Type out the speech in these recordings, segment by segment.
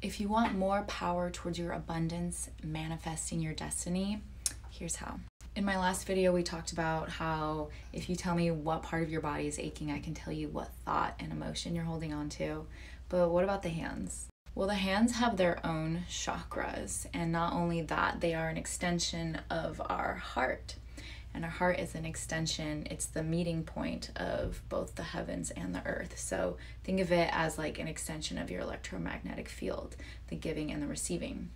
If you want more power towards your abundance, manifesting your destiny, here's how. In my last video, we talked about how if you tell me what part of your body is aching, I can tell you what thought and emotion you're holding on to. But what about the hands? Well, the hands have their own chakras, and not only that, they are an extension of our heart. And our heart is an extension, it's the meeting point of both the heavens and the earth. So think of it as like an extension of your electromagnetic field, the giving and the receiving.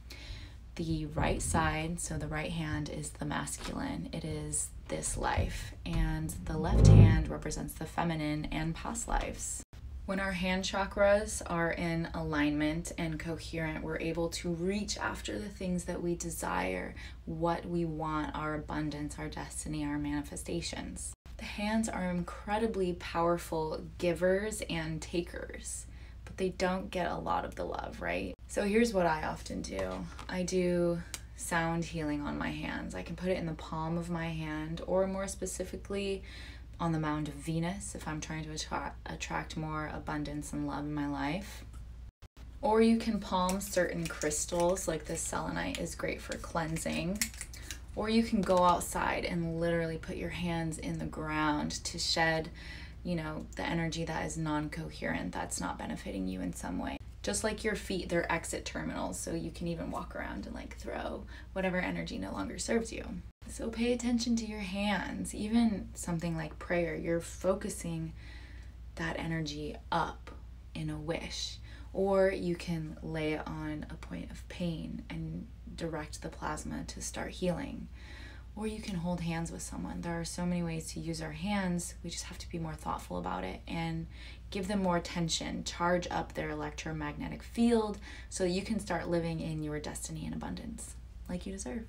The right side, so the right hand, is the masculine, it is this life, and the left hand represents the feminine and past lives. When our hand chakras are in alignment and coherent, we're able to reach after the things that we desire, what we want, our abundance, our destiny, our manifestations. The hands are incredibly powerful givers and takers, but they don't get a lot of the love, right? So here's what I often do I do sound healing on my hands. I can put it in the palm of my hand, or more specifically, on the mound of Venus if I'm trying to attract, attract more abundance and love in my life. Or you can palm certain crystals, like this selenite is great for cleansing. Or you can go outside and literally put your hands in the ground to shed, you know, the energy that is non coherent, that's not benefiting you in some way. Just like your feet, they're exit terminals, so you can even walk around and like throw whatever energy no longer serves you. So pay attention to your hands. Even something like prayer, you're focusing that energy up in a wish. Or you can lay it on a point of pain and direct the plasma to start healing. Or you can hold hands with someone. There are so many ways to use our hands. We just have to be more thoughtful about it and give them more attention. Charge up their electromagnetic field so you can start living in your destiny and abundance like you deserve.